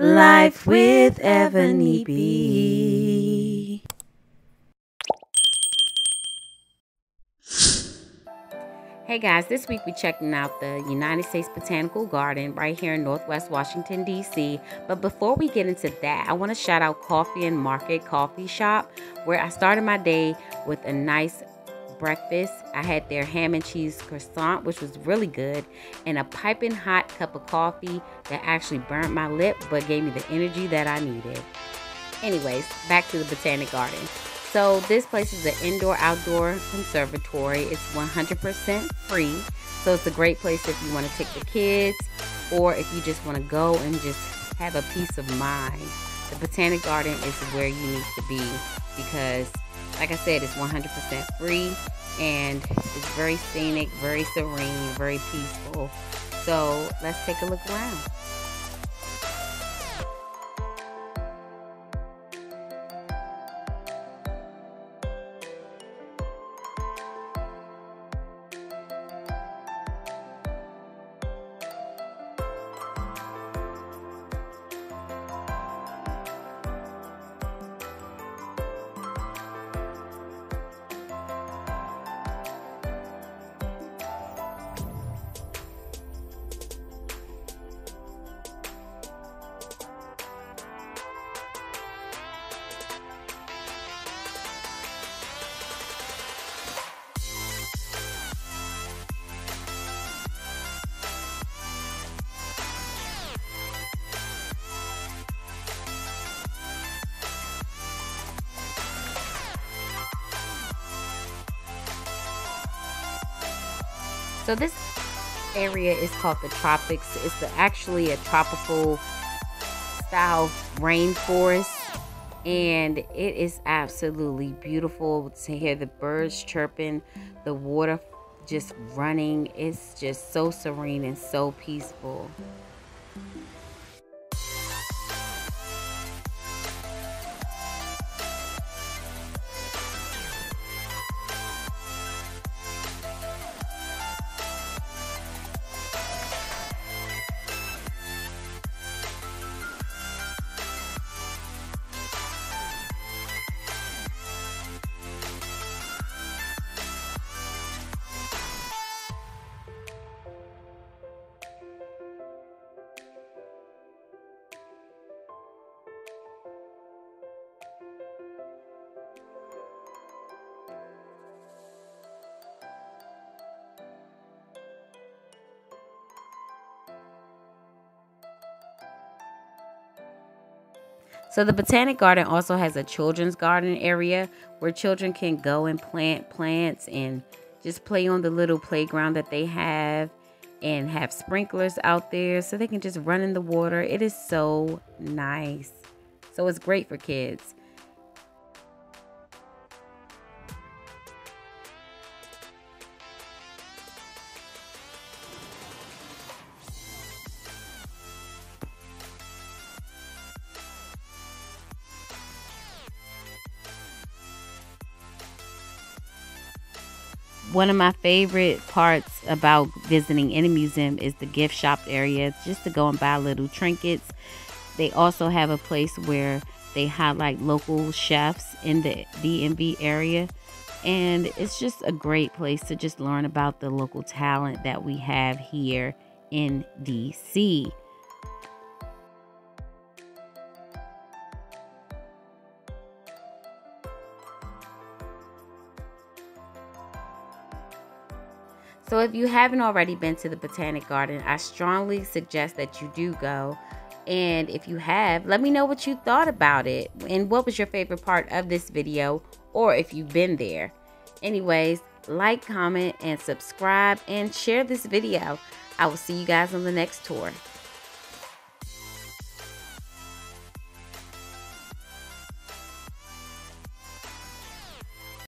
Life with Evaney B. Hey guys, this week we're checking out the United States Botanical Garden right here in Northwest Washington, D.C. But before we get into that, I want to shout out Coffee and Market Coffee Shop, where I started my day with a nice breakfast. I had their ham and cheese croissant, which was really good, and a piping hot cup of coffee that actually burnt my lip but gave me the energy that I needed. Anyways, back to the Botanic Garden. So, this place is an indoor outdoor conservatory. It's 100% free. So, it's a great place if you want to take the kids or if you just want to go and just have a peace of mind. The Botanic Garden is where you need to be because like I said, it's 100% free and it's very scenic, very serene, very peaceful. So let's take a look around. So this area is called the tropics. It's actually a tropical style rainforest and it is absolutely beautiful to hear the birds chirping, the water just running. It's just so serene and so peaceful. So the Botanic Garden also has a children's garden area where children can go and plant plants and just play on the little playground that they have and have sprinklers out there so they can just run in the water. It is so nice. So it's great for kids. One of my favorite parts about visiting any museum is the gift shop area, just to go and buy little trinkets. They also have a place where they highlight local chefs in the DMV area. And it's just a great place to just learn about the local talent that we have here in DC. So, if you haven't already been to the Botanic Garden, I strongly suggest that you do go. And if you have, let me know what you thought about it and what was your favorite part of this video or if you've been there. Anyways, like, comment, and subscribe and share this video. I will see you guys on the next tour.